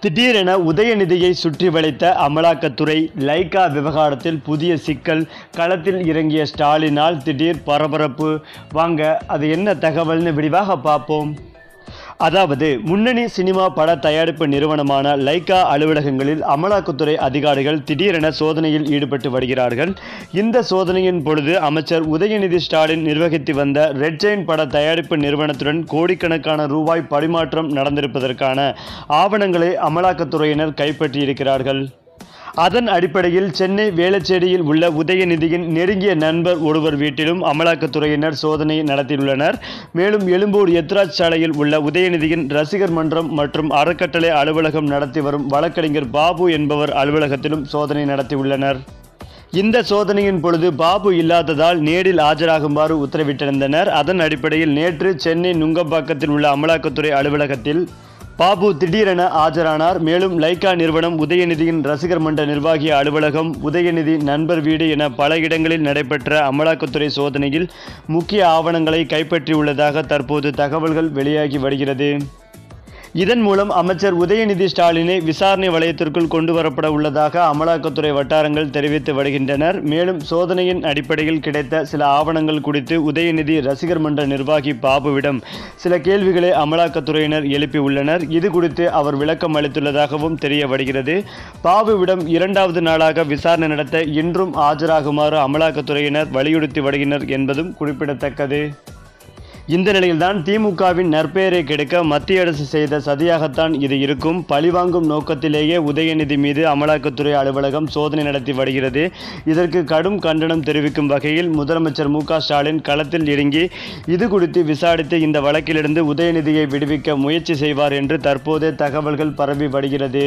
திடீரென உதயநிதியை சுற்றி வளைத்த அமலாக்கத்துறை லைகா விவகாரத்தில் புதிய சிக்கல் களத்தில் இறங்கிய ஸ்டாலினால் திடீர் பரபரப்பு. வாங்க அது என்ன தகவல்னு விரிவாக பார்ப்போம். அதாவது முன்னணி சினிமா பட தயாரிப்பு நிறுவனமான லைகா அலுவலகங்களில் அமலாக்கத்துறை அதிகாரிகள் திடீரென சோதனையில் ஈடுபட்டு வருகிறார்கள். இந்த சோதனையின் பொழுது அமைச்சர் உதயநிதி ஸ்டாலின் நிர்வகித்து வந்த ரெட் ஜெயின் பட தயாரிப்பு நிறுவனத்துடன் கோடிக்கணக்கான ரூபாய் பரிமாற்றம் நடந்திருப்பதற்கான ஆவணங்களை அமலாக்கத்துறையினர் கைப்பற்றியிருக்கிறார்கள். அதன் அடிப்படையில் சென்னை வேளச்சேரியில் உள்ள உதயநிதியின் நெருங்கிய நண்பர் ஒருவர் வீட்டிலும் அமலாக்கத்துறையினர் சோதனை நடத்தியுள்ளனர். மேலும் எழும்பூர் எத்ராஜ் சாலையில் உள்ள உதயநிதியின் ரசிகர் மன்றம் மற்றும் அறக்கட்டளை அலுவலகம் நடத்தி வரும் வழக்கறிஞர் பாபு என்பவர் அலுவலகத்திலும் சோதனை நடத்தியுள்ளனர். இந்த சோதனையின் பொழுது பாபு இல்லாததால் நேரில் ஆஜராகுமாறு உத்தரவிட்டிருந்தனர். அதன் அடிப்படையில் நேற்று சென்னை நுங்கம்பாக்கத்தில் உள்ள அமலாக்கத்துறை அலுவலகத்தில் பாபு திடீரென ஆஜரானார். மேலும் லைகா நிறுவனம் உதயநிதியின் ரசிகர் மன்ற நிர்வாகி அலுவலகம் உதயநிதி நண்பர் வீடு என பல இடங்களில் நடைபெற்ற அமலாக்கத்துறை சோதனையில் முக்கிய ஆவணங்களை கைப்பற்றியுள்ளதாக தற்போது தகவல்கள் வெளியாகி வருகிறது. இதன் மூலம் அமைச்சர் உதயநிதி ஸ்டாலினை விசாரணை வளையத்திற்குள் கொண்டு வரப்பட உள்ளதாக அமலாக்கத்துறை வட்டாரங்கள் தெரிவித்து வருகின்றனர். மேலும் சோதனையின் அடிப்படையில் கிடைத்த சில ஆவணங்கள் குறித்து உதயநிதி ரசிகர் மன்ற நிர்வாகி பாபுவிடம் சில கேள்விகளை அமலாக்கத்துறையினர் எழுப்பியுள்ளனர் இது குறித்து அவர் விளக்கம் அளித்துள்ளதாகவும் தெரிய வருகிறது பாபுவிடம் இரண்டாவது நாளாக விசாரணை நடத்த இன்றும் ஆஜராகுமாறு அமலாக்கத்துறையினர் வலியுறுத்தி வருகின்றனர் என்பதும் குறிப்பிடத்தக்கது. இந்த நிலையில்தான் திமுகவின் நற்பெயரை கெடுக்க மத்திய அரசு செய்த சதியாகத்தான் இது இருக்கும். பழிவாங்கும் நோக்கத்திலேயே உதயநிதி மீது அமலாக்கத்துறை அலுவலகம் சோதனை நடத்தி வருகிறது. இதற்கு கடும் கண்டனம் தெரிவிக்கும் வகையில் முதலமைச்சர் மு ஸ்டாலின் களத்தில் இறங்கி இது குறித்து விசாரித்து இந்த வழக்கிலிருந்து உதயநிதியை விடுவிக்க முயற்சி செய்வார் என்று தற்போதே தகவல்கள் பரவி வருகிறது.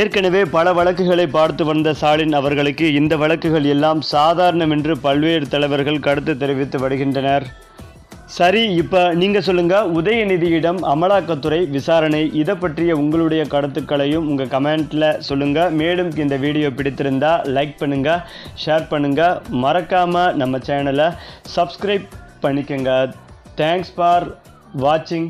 ஏற்கனவே பல வழக்குகளை பார்த்து வந்த ஸ்டாலின் அவர்களுக்கு இந்த வழக்குகள் எல்லாம் சாதாரணம் என்று பல்வேறு தலைவர்கள் கருத்து தெரிவித்து வருகின்றனர். சரி இப்போ நீங்கள் சொல்லுங்கள் உதயநிதியிடம் அமலாக்கத்துறை விசாரணை இதை பற்றிய உங்களுடைய கருத்துக்களையும் உங்கள் கமெண்ட்டில் சொல்லுங்கள் மேலும் இந்த வீடியோ பிடித்திருந்தா லைக் பண்ணுங்கள் ஷேர் பண்ணுங்கள் மறக்காமல் நம்ம சேனலை சப்ஸ்கிரைப் பண்ணிக்கோங்க. தேங்க்ஸ் ஃபார் வாட்சிங்